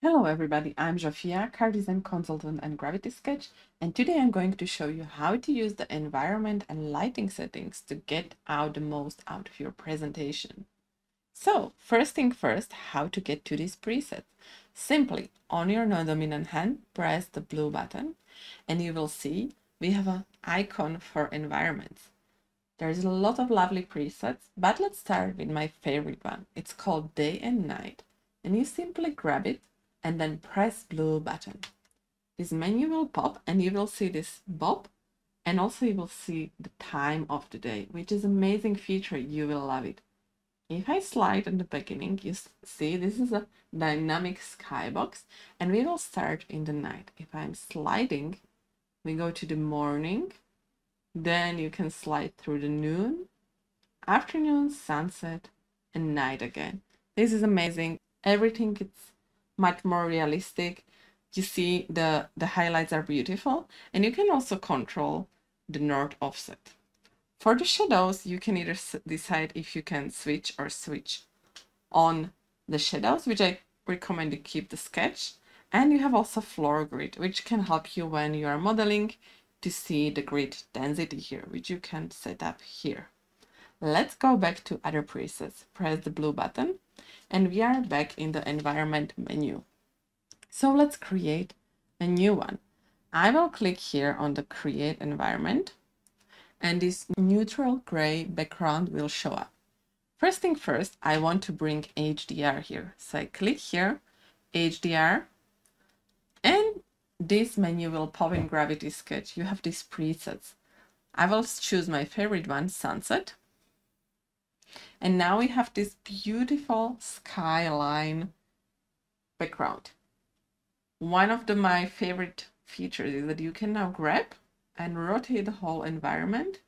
Hello everybody, I'm Žofia, car design consultant and Gravity Sketch, and today I'm going to show you how to use the environment and lighting settings to get out the most out of your presentation. So, first thing first, how to get to these presets. Simply, on your non-dominant hand, press the blue button, and you will see we have an icon for environments. There's a lot of lovely presets, but let's start with my favorite one. It's called Day and Night, and you simply grab it and then press blue button. This menu will pop and you will see this bob and also you will see the time of the day, which is amazing feature. You will love it. If I slide in the beginning, you see this is a dynamic skybox and we will start in the night. If I'm sliding, we go to the morning, then you can slide through the noon, afternoon, sunset, and night again. This is amazing. Everything is much more realistic. You see the, the highlights are beautiful and you can also control the north offset. For the shadows, you can either decide if you can switch or switch on the shadows, which I recommend you keep the sketch. And you have also floor grid, which can help you when you are modeling to see the grid density here, which you can set up here. Let's go back to other presets. Press the blue button and we are back in the environment menu. So let's create a new one. I will click here on the create environment and this neutral gray background will show up. First thing first, I want to bring HDR here. So I click here, HDR, and this menu will pop in Gravity Sketch. You have these presets. I will choose my favorite one, Sunset. And now we have this beautiful skyline background. One of the, my favorite features is that you can now grab and rotate the whole environment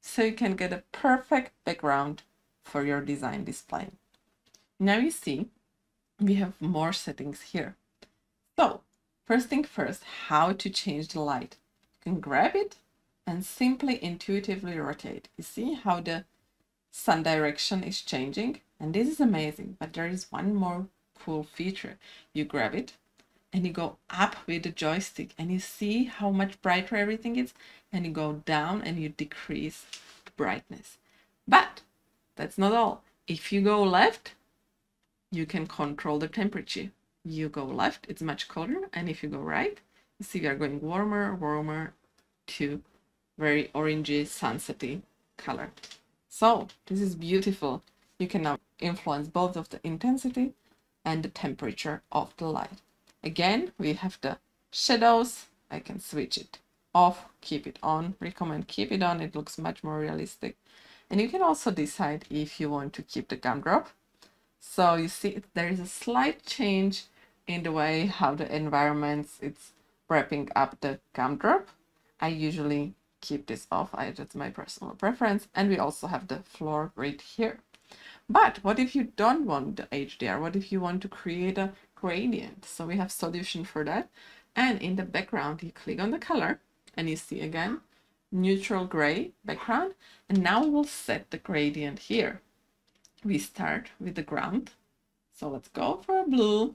so you can get a perfect background for your design display. Now you see we have more settings here. So first thing first, how to change the light. You can grab it and simply intuitively rotate. You see how the sun direction is changing and this is amazing but there is one more cool feature. You grab it and you go up with the joystick and you see how much brighter everything is and you go down and you decrease the brightness. But that's not all. If you go left you can control the temperature. You go left it's much colder and if you go right you see we are going warmer warmer to very orangey sunsetty color so this is beautiful. You can now influence both of the intensity and the temperature of the light. Again, we have the shadows. I can switch it off, keep it on, recommend keep it on. It looks much more realistic. And you can also decide if you want to keep the gumdrop. So you see there is a slight change in the way how the environments it's wrapping up the gumdrop. I usually keep this off. I, that's my personal preference. And we also have the floor grid here. But what if you don't want the HDR? What if you want to create a gradient? So we have solution for that. And in the background, you click on the color and you see again, neutral gray background. And now we will set the gradient here. We start with the ground. So let's go for a blue.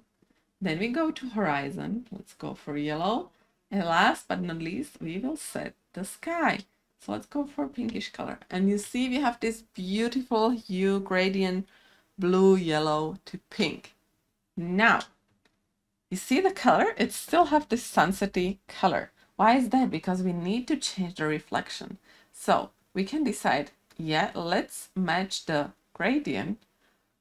Then we go to horizon. Let's go for yellow. And last but not least, we will set the sky. So let's go for pinkish color. And you see we have this beautiful hue gradient, blue, yellow to pink. Now, you see the color? It still have this sunsety color. Why is that? Because we need to change the reflection. So we can decide, yeah, let's match the gradient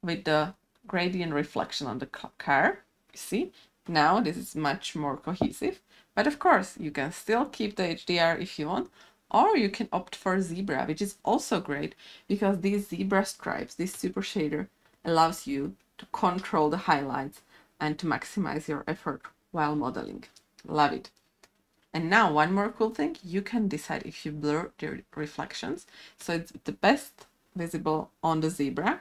with the gradient reflection on the car. You see, now this is much more cohesive. But of course, you can still keep the HDR if you want, or you can opt for zebra, which is also great because these zebra stripes, this super shader, allows you to control the highlights and to maximize your effort while modeling. Love it. And now one more cool thing, you can decide if you blur the reflections. So it's the best visible on the zebra.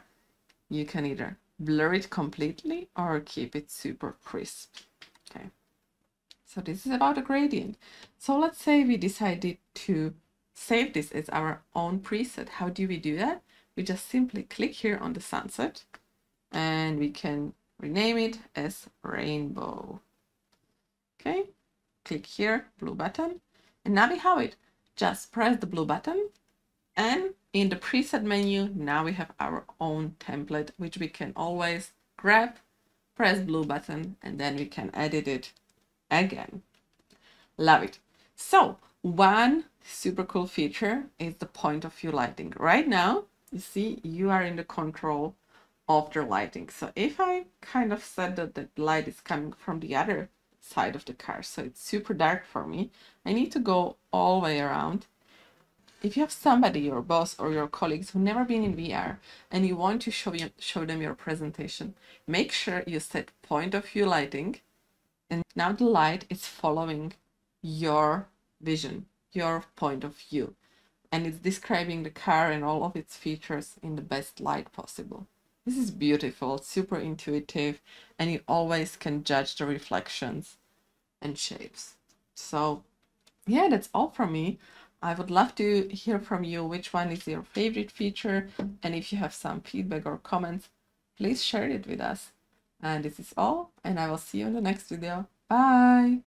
You can either blur it completely or keep it super crisp. So this is about a gradient. So let's say we decided to save this as our own preset. How do we do that? We just simply click here on the sunset and we can rename it as rainbow. Okay, click here, blue button, and now we have it. Just press the blue button and in the preset menu, now we have our own template, which we can always grab, press blue button, and then we can edit it again. Love it. So one super cool feature is the point of view lighting. Right now, you see, you are in the control of the lighting. So if I kind of said that the light is coming from the other side of the car, so it's super dark for me, I need to go all the way around. If you have somebody, your boss or your colleagues who never been in VR and you want to show, you, show them your presentation, make sure you set point of view lighting and now the light is following your vision, your point of view. And it's describing the car and all of its features in the best light possible. This is beautiful, super intuitive, and you always can judge the reflections and shapes. So yeah, that's all from me. I would love to hear from you which one is your favorite feature. And if you have some feedback or comments, please share it with us. And this is all, and I will see you in the next video. Bye!